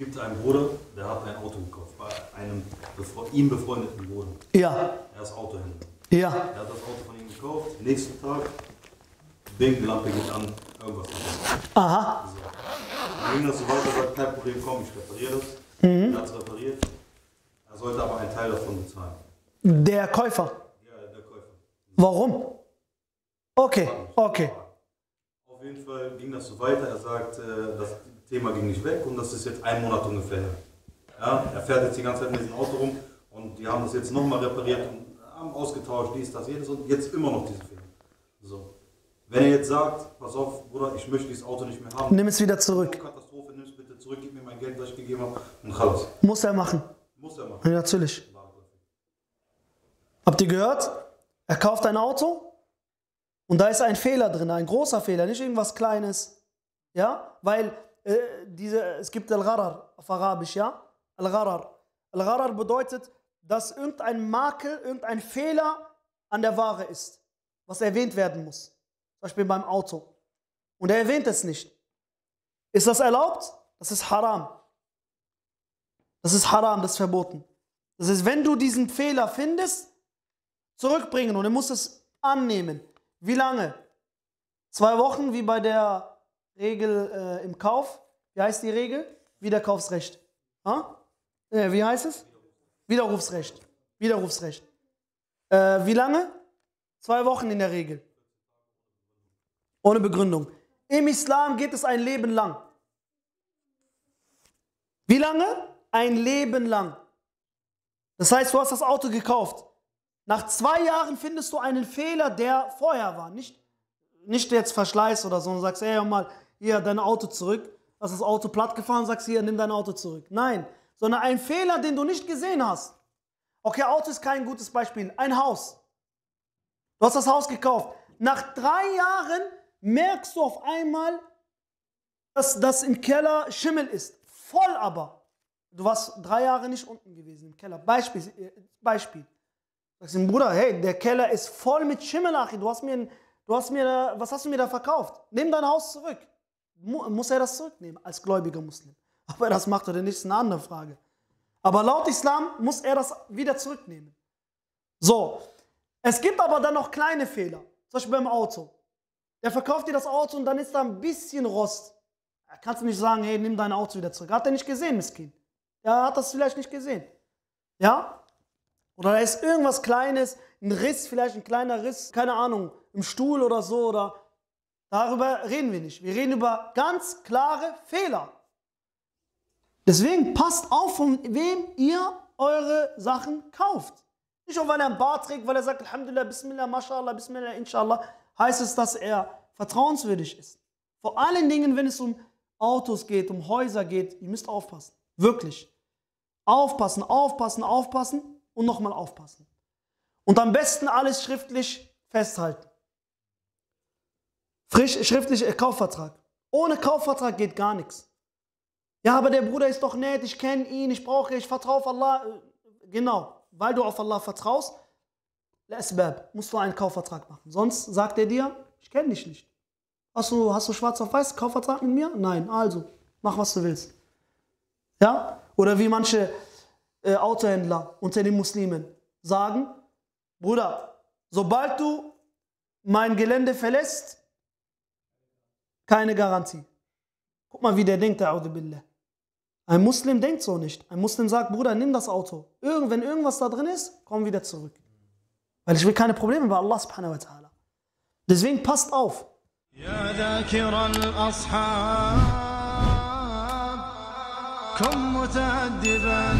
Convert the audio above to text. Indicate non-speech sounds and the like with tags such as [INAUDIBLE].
gibt einen Bruder, der hat ein Auto gekauft bei einem befre ihm befreundeten Bruder. Ja, Er ist Autohändler. ja. Er hat das Auto von ihm gekauft. Nächsten Tag, Ding, Lampe geht an, irgendwas. Aha. So. Dann ging das so weiter, sagt, kein Problem, komm, ich repariere das. Mhm. Er hat es repariert. Er sollte aber einen Teil davon bezahlen. Der Käufer. Ja, der Käufer. Warum? Okay, okay. Auf jeden Fall ging das so weiter. Er sagt, äh, das Thema ging nicht weg und das ist jetzt ein Monat ungefähr. her. Ja, er fährt jetzt die ganze Zeit mit diesem Auto rum und die haben das jetzt nochmal repariert und haben ausgetauscht, dies, das, jenes und jetzt immer noch diese Fehler. So. Wenn er jetzt sagt, pass auf, Bruder, ich möchte dieses Auto nicht mehr haben, Nimm es wieder zurück. Katastrophe, nimm es bitte zurück, gib mir mein Geld, was ich gegeben habe und alles. Muss er machen. Muss er machen. Ja, natürlich. Habt ihr gehört? Er kauft ein Auto und da ist ein Fehler drin, ein großer Fehler, nicht irgendwas Kleines. Ja, weil äh, diese, es gibt Al-Gharar auf Arabisch, ja? Al-Gharar. Al-Gharar bedeutet, dass irgendein Makel, irgendein Fehler an der Ware ist, was erwähnt werden muss. Zum Beispiel beim Auto. Und er erwähnt es nicht. Ist das erlaubt? Das ist haram. Das ist haram, das ist verboten. Das heißt, wenn du diesen Fehler findest, zurückbringen und er muss es annehmen. Wie lange? Zwei Wochen, wie bei der Regel äh, im Kauf. Wie heißt die Regel? Wiederkaufsrecht. Ha? Äh, wie heißt es? Widerrufsrecht. Widerrufsrecht. Äh, wie lange? Zwei Wochen in der Regel. Ohne Begründung. Im Islam geht es ein Leben lang. Wie lange? Ein Leben lang. Das heißt, du hast das Auto gekauft. Nach zwei Jahren findest du einen Fehler, der vorher war. Nicht, nicht jetzt Verschleiß oder so und sagst, ey, mal, hier, dein Auto zurück. Hast das Auto platt gefahren, sagst hier, nimm dein Auto zurück. Nein, sondern ein Fehler, den du nicht gesehen hast. Okay, Auto ist kein gutes Beispiel. Ein Haus. Du hast das Haus gekauft. Nach drei Jahren merkst du auf einmal, dass das im Keller Schimmel ist. Voll aber. Du warst drei Jahre nicht unten gewesen im Keller. Beispiel. äh, Beispiel. Sagst dem Bruder, hey, der Keller ist voll mit Schimmel, Achi. Du hast mir, du hast mir, was hast du mir da verkauft? Nimm dein Haus zurück. Mu muss er das zurücknehmen als gläubiger Muslim? [LAUGHS] Ob er das macht oder nicht, ist eine andere Frage. Aber laut Islam muss er das wieder zurücknehmen. So, es gibt aber dann noch kleine Fehler. Zum Beispiel beim Auto. Der verkauft dir das Auto und dann ist da ein bisschen Rost. Da kannst du nicht sagen, hey, nimm dein Auto wieder zurück. Hat er nicht gesehen, Miskin. Er hat das vielleicht nicht gesehen. Ja? Oder da ist irgendwas Kleines, ein Riss, vielleicht ein kleiner Riss, keine Ahnung, im Stuhl oder so. Oder darüber reden wir nicht. Wir reden über ganz klare Fehler. Deswegen passt auf, von wem ihr eure Sachen kauft. Nicht nur, weil er ein Bart trägt, weil er sagt, Alhamdulillah, Bismillah, Mashallah, Bismillah, Inshallah, heißt es, dass er vertrauenswürdig ist. Vor allen Dingen, wenn es um Autos geht, um Häuser geht, ihr müsst aufpassen. Wirklich. Aufpassen, aufpassen, aufpassen und nochmal aufpassen. Und am besten alles schriftlich festhalten. Frisch, schriftlich äh, Kaufvertrag. Ohne Kaufvertrag geht gar nichts. Ja, aber der Bruder ist doch nett, ich kenne ihn, ich brauche, ich vertraue auf Allah. Äh, Genau, weil du auf Allah vertraust, Lesbab, musst du einen Kaufvertrag machen. Sonst sagt er dir, ich kenne dich nicht. Hast du, hast du schwarz auf weiß Kaufvertrag mit mir? Nein, also, mach was du willst. Ja? Oder wie manche äh, Autohändler unter den Muslimen sagen, Bruder, sobald du mein Gelände verlässt, keine Garantie. Guck mal, wie der denkt, der Billah. Ein Muslim denkt so nicht. Ein Muslim sagt, Bruder, nimm das Auto. Irgend, wenn irgendwas da drin ist, komm wieder zurück. Weil ich will keine Probleme bei Allah subhanahu wa ta'ala. Deswegen passt auf. يا ذاكر الأصحاب كن متأدبا